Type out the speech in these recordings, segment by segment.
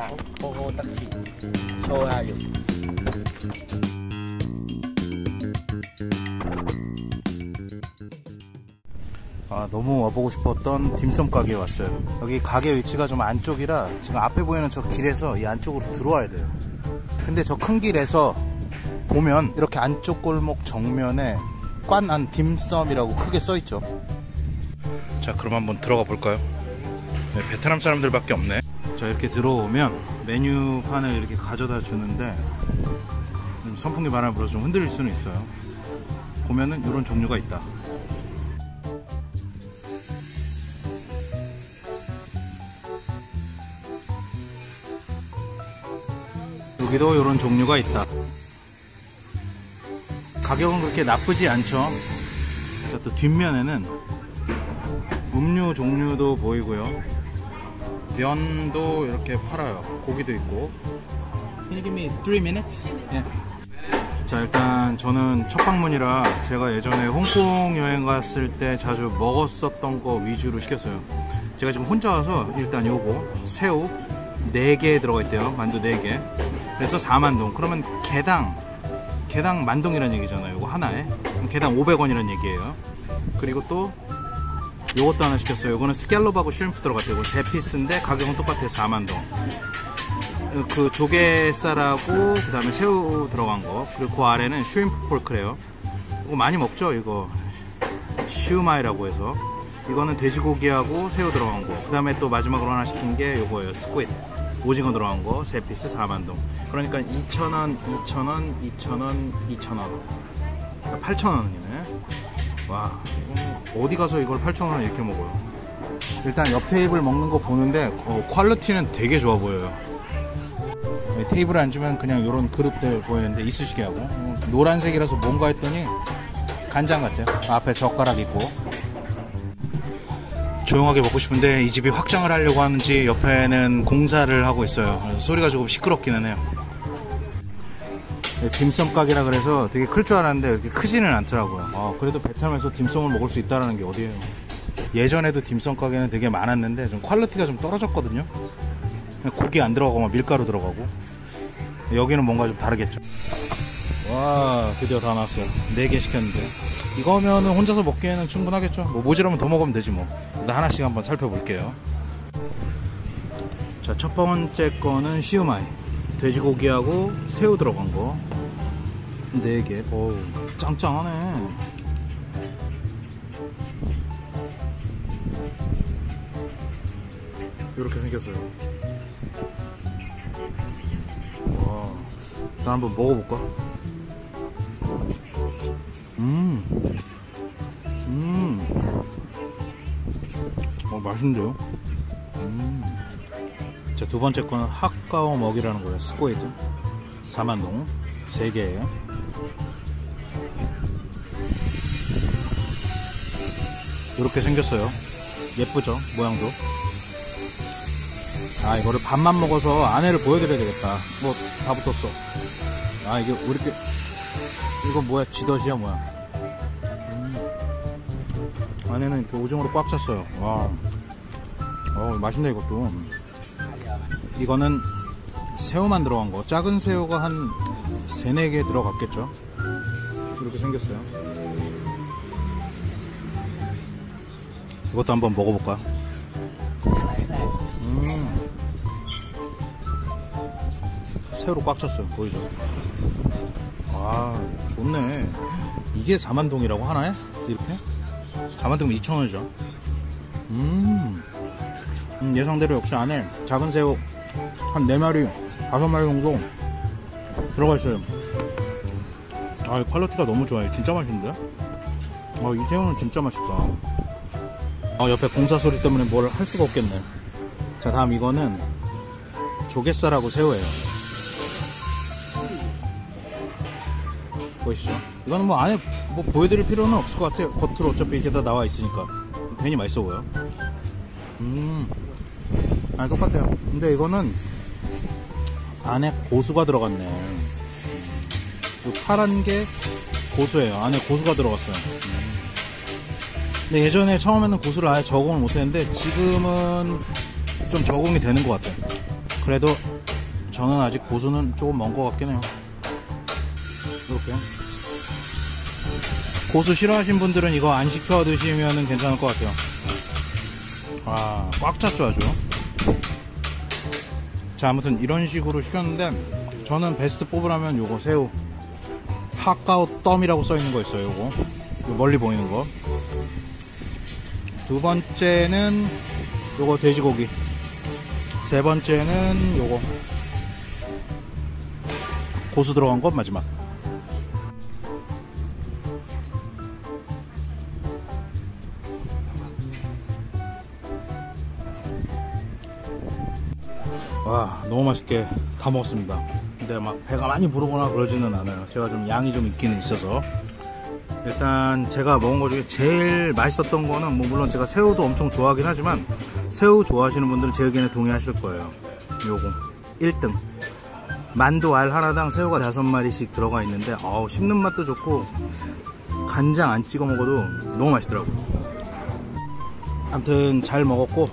Nẵng raอยู่ 아, 너무 와보고 싶었던 딤섬 가게에 왔어요. 여기 가게 위치가 좀 안쪽이라 지금 앞에 보이는 저 길에서 이 안쪽으로 들어와야 돼요. 근데 저 큰 길에서 보면 이렇게 안쪽 골목 정면에 꽌안 딤섬이라고 크게 써 있죠. 자, 그럼 한번 들어가 볼까요? 네, 베트남 사람들밖에 없네. 자, 이렇게 들어오면 메뉴판을 이렇게 가져다 주는데 좀 선풍기 바람을 불어서 좀 흔들릴 수는 있어요. 보면은 이런 종류가 있다. 여기도 이런 종류가 있다. 가격은 그렇게 나쁘지 않죠. 자, 또 뒷면에는 음료 종류도 보이고요. 면도 이렇게 팔아요. 고기도 있고. Can you give me 3 minutes? 예. 자, 일단 저는 첫 방문이라 제가 예전에 홍콩 여행 갔을 때 자주 먹었었던 거 위주로 시켰어요. 제가 지금 혼자 와서 일단 요거 새우 4개 들어가 있대요. 만두 4개. 그래서 4만동. 그러면 개당 개당 만동이라는 얘기잖아요. 이거 하나에. 개당 500원이라는 얘기예요. 그리고 또 요것도 하나 시켰어요. 이거는 scallop하고 shrimp 들어갔대요. 이거 세 piece인데 가격은 똑같아요. 4만동. 그 조개살하고 그 다음에 새우 들어간 거. 그리고 그 아래는 shrimp pork래요. 이거 많이 먹죠, 이거. 슈마이라고 해서. 이거는 돼지고기하고 새우 들어간 거. 그 다음에 또 마지막으로 하나 시킨 게 요거예요. squid. 오징어 들어간 거, 세 piece 4만동. 그러니까 2,000원, 2,000원, 2,000원, 2,000원. 8,000원이네. 와, 어디 가서 이걸 8,000원에 이렇게 먹어요? 일단 옆 테이블 먹는 거 보는데, 어, quality는 되게 좋아 보여요. 네, 테이블에 앉으면 그냥 이런 그릇들 보이는데, 이쑤시개 하고. 어, 노란색이라서 뭔가 했더니, 간장 같아요. 앞에 젓가락 있고. 조용하게 먹고 싶은데 이 집이 확장을 하려고 하는지 옆에는 공사를 하고 있어요. 소리가 조금 시끄럽기는 해요. 네, 딤섬 가게라 그래서 되게 클 줄 알았는데 이렇게 크지는 않더라고요. 아, 그래도 베트남에서 딤섬을 먹을 수 있다는 게 어디예요? 예전에도 딤섬 가게는 되게 많았는데 좀 quality가 좀 떨어졌거든요. 고기 안 들어가고 막 밀가루 들어가고 여기는 뭔가 좀 다르겠죠. 와 드디어 다 나왔어요. 4개 시켰는데 이거면은 혼자서 먹기에는 충분하겠죠. 뭐 모자라면 더 먹으면 되지 뭐. 일단 하나씩 한번 살펴볼게요. 자, 첫 번째 거는 시우마이. 돼지고기하고 새우 들어간 거. 4개. 어우, 짱짱하네. 이렇게 생겼어요. 와, 일단 한번 먹어볼까? 음, 음, 어, 맛있는데요? 음. 자, 두 번째 거는 há cảo mực이라는 거예요. squid. 4만동. 3개예요. 이렇게 생겼어요. 예쁘죠? 모양도. 아, 이거를 밥만 먹어서 안에를 보여드려야 되겠다. 뭐, 다 붙었어. 아, 이게, 왜 이렇게, 이거 뭐야? 지더시야, 뭐야? 음. 안에는 이렇게 오징어로 꽉 찼어요. 와. 어, 맛있네, 이것도. 이거는 새우만 들어간 거. 작은 새우가 한 3, 4개 들어갔겠죠? 이렇게 생겼어요. 이것도 한번 먹어볼까? 음. 새우로 꽉 찼어요. 보이죠? 아, 좋네. 이게 4만동이라고 하나에? 이렇게? 4만동이면 2,000원이죠. 음. 음, 예상대로 역시 안에 작은 새우 한 4마리, 5마리 정도 들어가 있어요. 아, quality가 너무 좋아요. 진짜 맛있는데? 아, 이 새우는 진짜 맛있다. 어, 옆에 공사 소리 때문에 뭘 할 수가 없겠네. 자, 다음 이거는 조갯살하고 새우예요. 보이시죠? 이거는 뭐 안에 뭐 보여드릴 필요는 없을 것 같아요. 겉으로 어차피 이게 다 나와 있으니까. 괜히 맛있어 보여. 음. 아, 똑같아요. 근데 이거는 안에 고수가 들어갔네. 이 파란 게 고수예요. 안에 고수가 들어갔어요. 음. 근데 예전에 처음에는 고수를 아예 적응을 못했는데 지금은 좀 적응이 되는 것 같아요. 그래도 저는 아직 고수는 조금 먼 것 같긴 해요. 이렇게. 고수 싫어하신 분들은 이거 안 시켜 드시면 괜찮을 것 같아요. 아, 꽉 찼죠, 아주. 자, 아무튼 이런 식으로 시켰는데, 저는 베스트 뽑으라면 요거 새우. 하카오 덤이라고 써있는 거 있어요, 요거. 요 멀리 보이는 거. 두 번째는 요거 돼지고기. 세 번째는 요거. 고수 들어간 거 마지막. 와 너무 맛있게 다 먹었습니다. 근데 막 배가 많이 부르거나 그러지는 않아요. 제가 좀 양이 좀 있기는 있어서. 일단 제가 먹은 것 중에 제일 맛있었던 거는 뭐 물론 제가 새우도 엄청 좋아하긴 하지만 새우 좋아하시는 분들은 제 의견에 동의하실 거예요. 요거 1등. 만두 알 하나당 새우가 5마리씩 들어가 있는데 어우 씹는 맛도 좋고 간장 안 찍어 먹어도 너무 맛있더라고요. 아무튼 잘 먹었고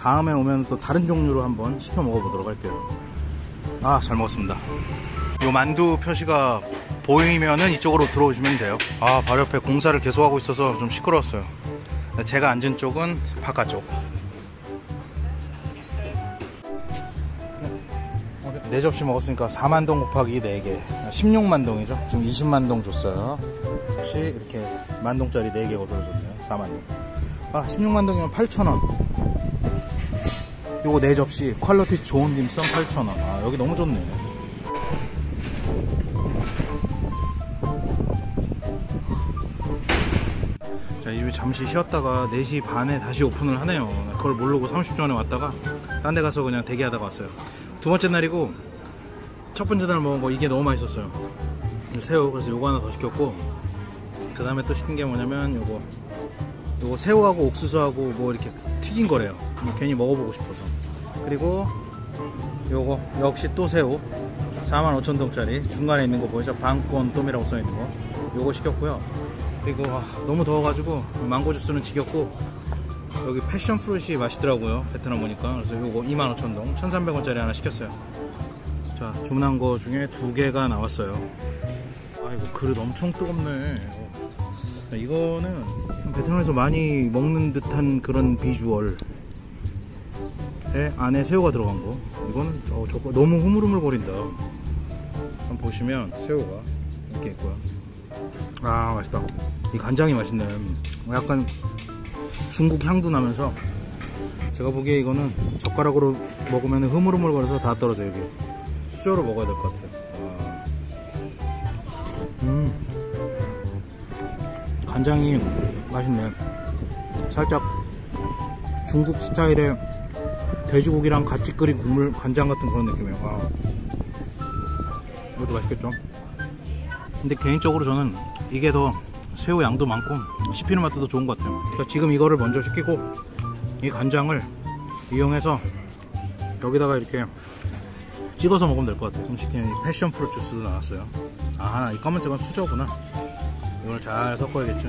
다음에 오면 또 다른 종류로 한번 시켜 먹어보도록 할게요. 아, 잘 먹었습니다. 요 만두 표시가 보이면은 이쪽으로 들어오시면 돼요. 아, 바로 옆에 공사를 계속하고 있어서 좀 시끄러웠어요. 제가 앉은 쪽은 바깥쪽. 네 접시 먹었으니까 4만 동 곱하기 4개. 16만 동이죠. 지금 20만 동 줬어요. 혹시 이렇게 만 동짜리 4개 거들어줬네요. 4만 동. 아, 16만 동이면 8,000원. 요거 4접시. quality 좋은 딤섬 8,000원. 아 여기 너무 좋네. 자 이제 잠시 쉬었다가 4시 반에 다시 오픈을 하네요. 그걸 모르고 30분 전에 왔다가 딴 데 가서 그냥 대기하다가 왔어요. 두 번째 날이고 첫 번째 날 먹은 거 이게 너무 맛있었어요. 새우 그래서 요거 하나 더 시켰고 그 다음에 또 시킨 게 뭐냐면 요거. 요거 새우하고 옥수수하고 뭐 이렇게 튀긴 거래요. 괜히 먹어보고 싶어서 그리고 요거 역시 또 새우. 45,000동짜리. 중간에 있는 거 보이죠? 방권 똠이라고 써있는 거. 요거 시켰고요. 그리고 아, 너무 더워가지고 망고 주스는 지겹고 여기 패션 프루트이 맛있더라고요. 베트남 오니까. 그래서 요거 25,000동. 1,300원짜리 하나 시켰어요. 자 주문한 거 중에 두 개가 나왔어요. 아이고 그릇 엄청 뜨겁네. 자, 이거는 베트남에서 많이 먹는 듯한 그런 비주얼. 에 안에 새우가 들어간 거. 이거는 어, 너무 흐물흐물거린다. 한번 보시면 새우가 이렇게 있고요. 아 맛있다. 이 간장이 맛있네. 약간 중국 향도 나면서 제가 보기에 이거는 젓가락으로 먹으면 흐물흐물거려서 다 떨어져 여기 수저로 먹어야 될 것 같아요. 아. 음. 간장이 맛있네. 살짝 중국 스타일의 돼지고기랑 같이 끓인 국물 간장 같은 그런 느낌이에요. 와. 이것도 맛있겠죠? 근데 개인적으로 저는 이게 더 새우 양도 많고 씹히는 맛도 더 좋은 것 같아요. 그러니까 지금 이거를 먼저 시키고 이 간장을 이용해서 여기다가 이렇게 찍어서 먹으면 될 것 같아요. 그럼 시킨 이 passion fruit 주스도 나왔어요. 아, 이 검은색은 수저구나. 이걸 잘 섞어야겠죠.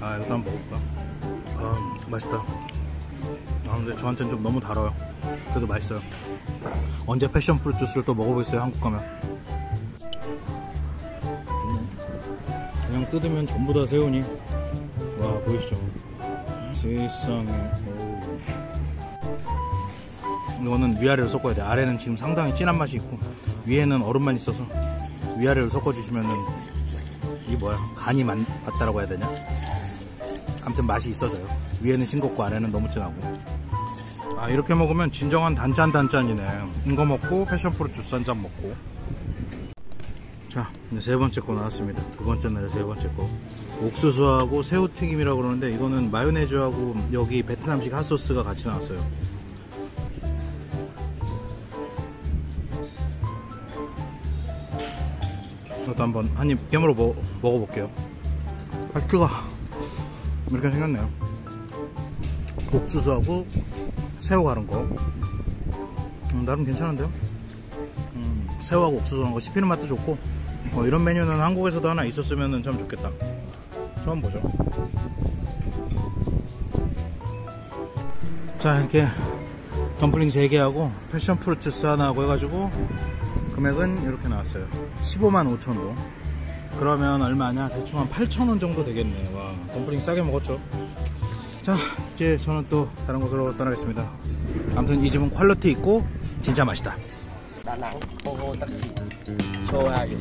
아, 이것도 한번 먹어볼까? 아, 맛있다. 아 근데 저한테는 좀 너무 달아요. 그래도 맛있어요. 언제 passion fruit 주스를 또 먹어보겠어요 한국 가면. 음, 그냥 뜯으면 전부 다 새우니. 와 보이시죠? 세상에. 이거는 위아래로 섞어야 돼. 아래는 지금 상당히 진한 맛이 있고 위에는 얼음만 있어서 위아래로 섞어주시면은 이게 뭐야? 간이 맞, 맞다라고 해야 되냐? 아무튼 맛이 있어서요. 위에는 싱겁고 아래는 너무 진하고 아 이렇게 먹으면 진정한 단짠 단짠이네. 이거 먹고 패션프루트 주스 한 잔 먹고. 자 이제 세 번째 거 나왔습니다. 두 번째 날에 세 번째 거. 옥수수하고 새우튀김이라고 그러는데 이거는 마요네즈하고 여기 베트남식 핫소스가 같이 나왔어요. 이것도 한번 한입 깨물어 먹, 먹어볼게요. 아 뜨거 이렇게 생겼네요. 옥수수하고 새우 갈은 거. 음, 나름 괜찮은데요? 음, 새우하고 옥수수 넣은 거. 씹히는 맛도 좋고. 어, 이런 메뉴는 한국에서도 하나 있었으면 참 좋겠다. 처음 보죠. 자 이렇게 dumpling 3개하고 passion fruits 하나하고 해가지고 금액은 이렇게 나왔어요. 15만 5천원 그러면 얼마냐? 대충 한 8천원 정도 되겠네. 와 dumpling 싸게 먹었죠? 자 이제 저는 또 다른 곳으로 떠나겠습니다. 아무튼 이 집은 퀄리티 있고 진짜 맛있다. 나랑 보고 딱지 좋아요.